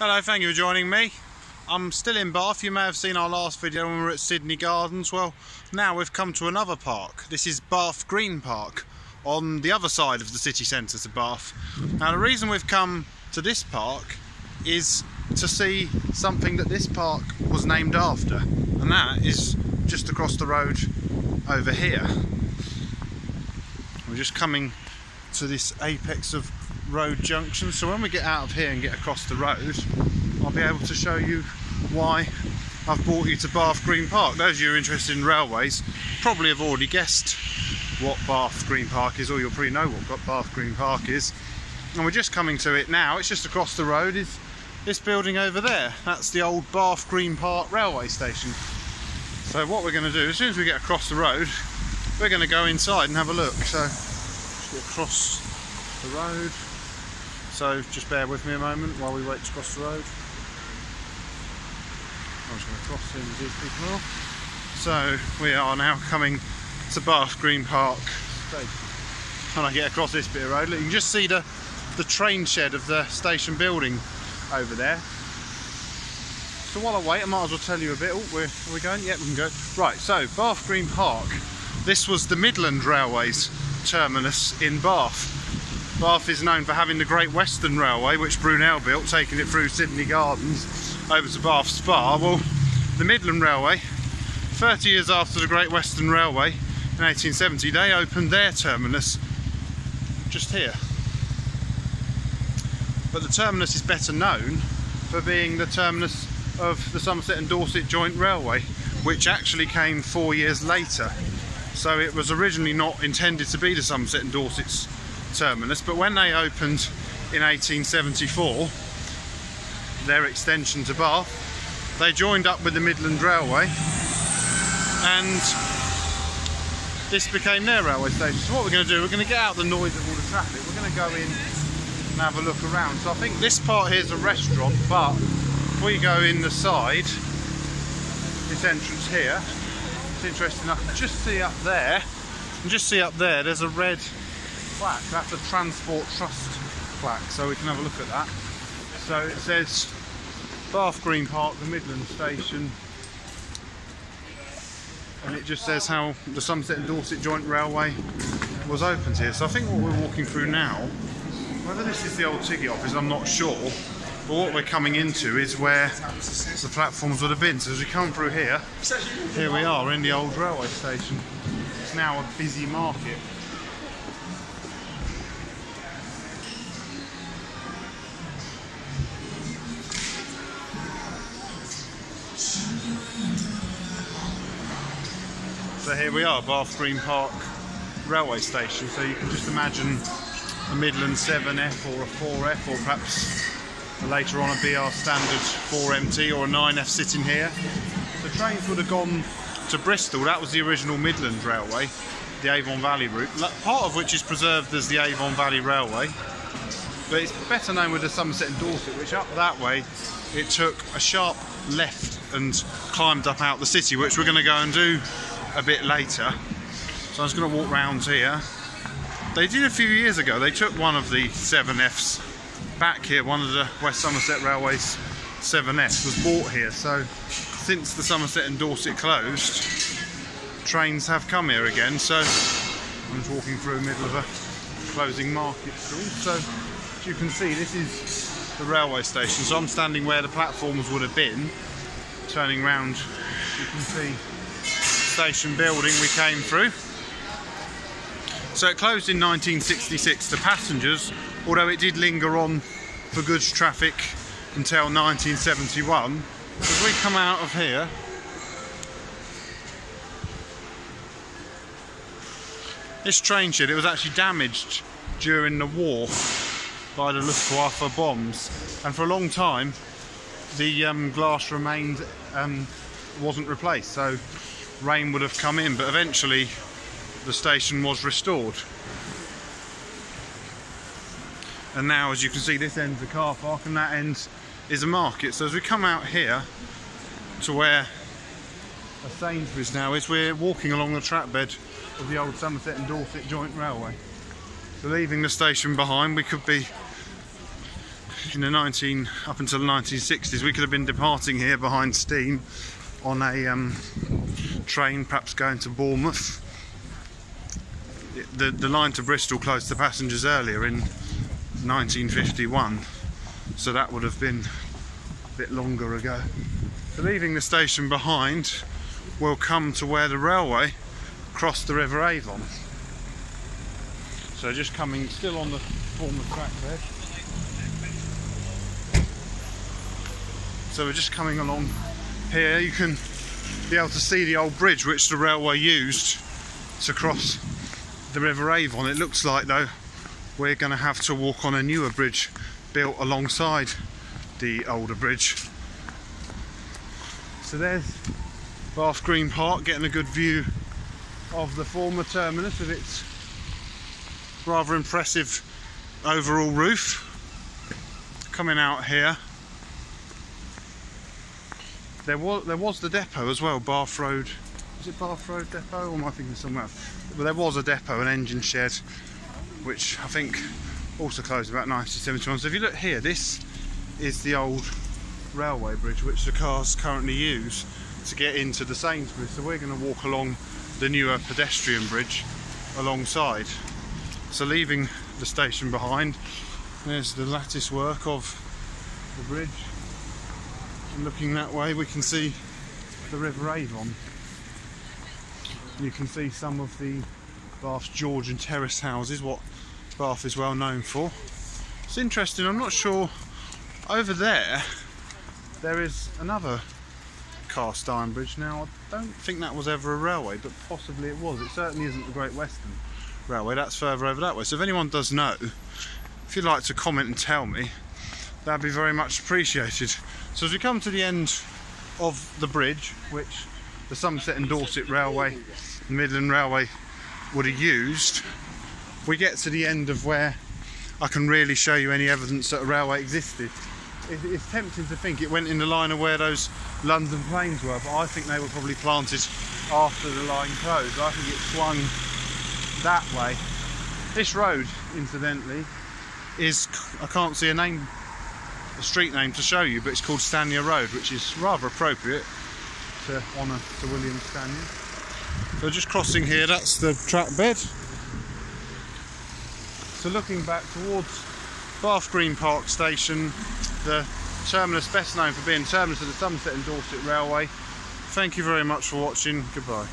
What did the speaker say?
Hello, thank you for joining me. I'm still in Bath. You may have seen our last video when we were at Sydney Gardens. Well, now we've come to another park. This is Bath Green Park on the other side of the city centre to Bath. Now, the reason we've come to this park is to see something that this park was named after, and that is just across the road over here. We're just coming to this apex of road junction. So when we get out of here and get across the road I'll be able to show you why I've brought you to Bath Green Park. Those of you interested in railways probably have already guessed what Bath Green Park is or you'll probably know what Bath Green Park is. And we're just coming to it now. It's just across the road. Is this building over there. That's the old Bath Green Park railway station. So what we're going to do as soon as we get across the road we're going to go inside and have a look. So across the road so just bear with me a moment while we wait to cross the road. I'm just going to cross in these people. So we are now coming to Bath Green Park station. When I get across this bit of road, you can just see the, the train shed of the station building over there. So while I wait, I might as well tell you a bit. Oh, where are we going? Yep, we can go. Right, so Bath Green Park. This was the Midland Railways terminus in Bath. Bath is known for having the Great Western Railway, which Brunel built, taking it through Sydney Gardens over to Bath Spa. Well, the Midland Railway, 30 years after the Great Western Railway in 1870, they opened their terminus just here. But the terminus is better known for being the terminus of the Somerset and Dorset Joint Railway, which actually came four years later. So it was originally not intended to be the Somerset and Dorset's terminus, but when they opened in 1874, their extension to Bath, they joined up with the Midland Railway and this became their railway station. So what we're going to do, we're going to get out the noise of all the traffic, we're going to go in and have a look around. So I think this part here is a restaurant, but if we go in the side, this entrance here, it's interesting, I can just see up there, and just see up there, there's a red plaque. That's a Transport Trust plaque, so we can have a look at that. So it says Bath Green Park, the Midland Station, and it just says how the Somerset and Dorset Joint Railway was opened here. So I think what we're walking through now, whether this is the old ticket office, I'm not sure. But what we're coming into is where the platforms would have been. So as we come through here, here we are in the old railway station. It's now a busy market. So here we are, Bath Green Park railway station. So you can just imagine a Midland 7F or a 4F or perhaps later on a BR standard 4MT or a 9F sitting here. The trains would have gone to Bristol, that was the original Midland Railway, the Avon Valley route, part of which is preserved as the Avon Valley Railway. But it's better known with the Somerset and Dorset, which up that way it took a sharp left and climbed up out the city, which we're going to go and do a bit later. So I was going to walk round here. They did a few years ago, they took one of the 7Fs back here, one of the West Somerset Railways 7Fs was bought here. So since the Somerset and Dorset closed, trains have come here again. So I'm just walking through the middle of a closing market stall. So as you can see, this is the railway station. So I'm standing where the platforms would have been, turning round, you can see station building we came through. So it closed in 1966 to passengers, although it did linger on for goods traffic until 1971. As we come out of here, this train shed, it was actually damaged during the war by the Luftwaffe bombs, and for a long time the um, glass remained um, wasn't replaced. So rain would have come in, but eventually the station was restored. And now, as you can see, this end's a car park and that end is a market. So as we come out here to where a Sainsbury's now is, we're walking along the track bed of the old Somerset and Dorset Joint Railway. So leaving the station behind, we could be in the 19 up until the 1960s, we could have been departing here behind steam on a um, train, perhaps going to Bournemouth. The, the line to Bristol closed to passengers earlier in 1951, so that would have been a bit longer ago. So leaving the station behind, we'll come to where the railway crossed the River Avon. So just coming, still on the former track there. So we're just coming along here. You can be able to see the old bridge which the railway used to cross the River Avon. It looks like though we're going to have to walk on a newer bridge built alongside the older bridge. So there's Bath Green Park getting a good view of the former terminus with its rather impressive overall roof. Coming out here there was there was the depot as well, Bath Road. Is it Bath Road Depot or am I thinking somewhere else? But there was a depot, an engine shed, which I think also closed about 1971. So if you look here, this is the old railway bridge which the cars currently use to get into the Sainsbury's. So we're going to walk along the newer pedestrian bridge alongside. So leaving the station behind, there's the lattice work of the bridge looking that way we can see the River Avon. You can see some of the Bath's Georgian terrace houses, what Bath is well known for. It's interesting, I'm not sure, over there, there is another cast iron bridge. Now, I don't think that was ever a railway, but possibly it was. It certainly isn't the Great Western Railway, that's further over that way. So if anyone does know, if you'd like to comment and tell me, that'd be very much appreciated. So as we come to the end of the bridge, which the Somerset and Dorset Railway, Midland Railway would have used, we get to the end of where I can really show you any evidence that a railway existed. It's tempting to think it went in the line of where those London planes were, but I think they were probably planted after the line closed. I think it swung that way. This road, incidentally, is, I can't see a name a street name to show you, but it's called Stanier Road, which is rather appropriate to honour to William Stanier. So just crossing here, that's the track bed. So looking back towards Bath Green Park Station, the terminus best known for being terminus of the Somerset and Dorset Railway. Thank you very much for watching. Goodbye.